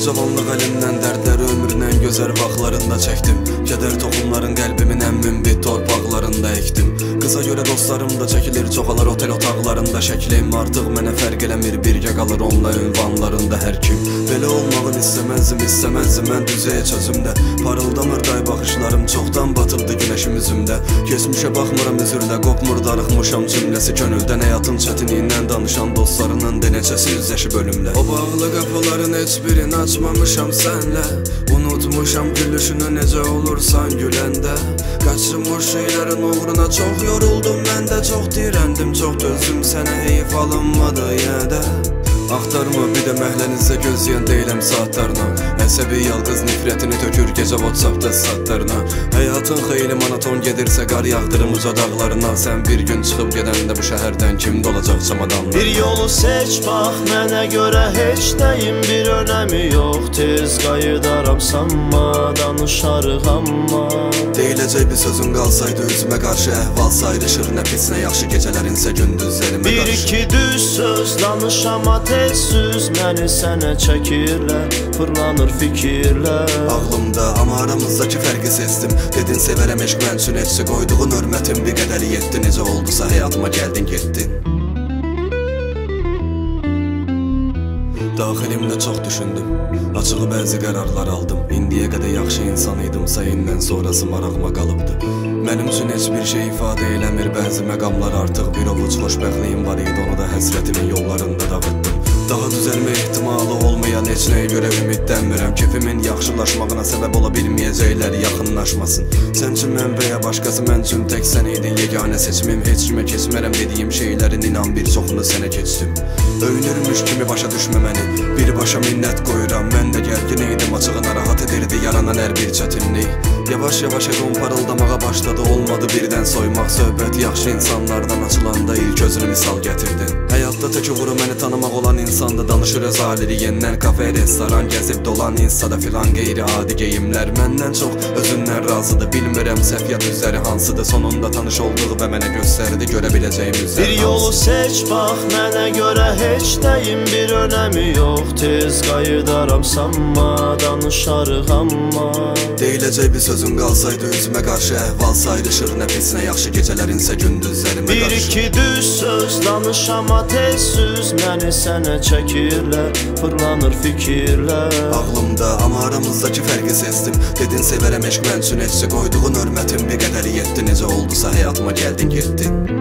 ki cavanlıq əlimdən dərdləri ömrün ən gözəl vaxtlarında çəkdim Kədər toxumların qəlbimin ən münbit torpaqlarında əkdim Qıza görə dostlarım da çəkilir çoxalar otel otaqlarında şəklim Artıq mənə fərq eləmir birgə qalır onunla ünvanlarında hər kim. Belə olmağını istəməzdim, istəməzdim mən düzə heç özümdə Parıldamır day baxışlarım, çoxdan batıldı günəşim üzümdə Keçmişə baxmıram üzürlə, qopmur darıxmışam cümləsi könüldən Həyatın çətinindən danışan dostlarının de neçəsi üzləşib ölümlə O bağlı qapıların heç birini açmamışam sənlə Unutmuşam gülüşünü necə olursan güləndə Qaçırmış şeylərin uğruna çox yoruldum Mən də çox dirəndim, çox dözdüm Sənə heyif alınmadı yenə də Axtarma bir də məhlənizdə gözləyən deyiləm saatlarla Əsəbi yalqız nifrətini tökür gecə Whatsappda saatlarına Həyatın xeyli monoton gedirsə qar yağdırım uca dağlarına. Sən bir gün çıxıb gedəndə bu şəhərdən kimdə olacaq çamadanlar Bir yolu seç bax mənə görə heç nəyin bir önəmi yox. Tez qayıdaram sanma danışarıq amma. Deyiləcək bir sözün qalsaydı üzümə qarşı əhval sayrışır. Nə pis nə yaxşı gecələrinsə gündüzlərimə Bir qarşı. İki düz söz danışama tez süz Məni sənə çəkirlər fırlanır fikirlər Ağlımda amma aramızdakı fərqi sezdim Dedin sevərəm eşq mən üçün etsi qoyduğun hörmətin bir qədəri yetdi Necə oldusa həyatıma gəldin getdin Daxilimdə çox düşündüm. Açığı bəzi qərarlar aldım. İndiyə qədər yaxşı insan idimsə indən sonrası marağıma qalıbdı Mənim üçün heç bir şey ifadə eləmir Bəzi məqamlar artıq bir ovuc xoşbəxtliyim var idi. Onu da həsrətimin yollarında dağıtdım Daha düzəlmə ehtimalı olmayan heç nəyə görə ümidlənmirəm Kefimin yaxşılaşmağına səbəb ola bilməyəcəklər yaxınlaşmasın Sən üçün mən və ya başqası mən üçün tək sən idin. Yeganə seçimim Heç kimə keçmərəm dediyim şeylərin inan bir çoxunu sənə keçdim Öyünürmüş kimi başa düşmə məni Birbaşa minnət qoyuram Mən də gərgin idim açığı narahat edirdi. Yaranan hər bir çətinlik Yavaş yavaş evim parıldamağa başladı. Olmadı birdən soymaq söhbət Yaxşı insanlardan açılanda ilk özünü misal gətirdin Həyatda tək uğuru məni tanımaq olan insanda Danışır öz aləri yenidən kafe, restoran Gəzib dolan insada filan qeyri-adi geyimlər Məndən çox özündən razıdır Bilmirəm səhv ya düzləri hansıdır. Sonunda tanış olduğu və mənə göstərdi Görə biləcəyim üzlər Bir yolu seç bax mənə görə heç nəyin bir önəmi yox Tez qayıdaram sanma danışarıq amma Deyiləcək bir sözün qalsaydı üzümə qarşı əhval sayrışır Nə pis nə yaxşı gecələrinsə gündüzlərimə Bir qarışır iki düz söz danışama tez süz Məni sənə çəkirlər fırlanır fikirlər. Ağlımda amma aramızdakı fərqi sezdim. Dedin sevərəm eşq mən üçün etsi qoyduğun hörmətin bir qədəri yetdi Necə oldusa həyatıma gəldin getdin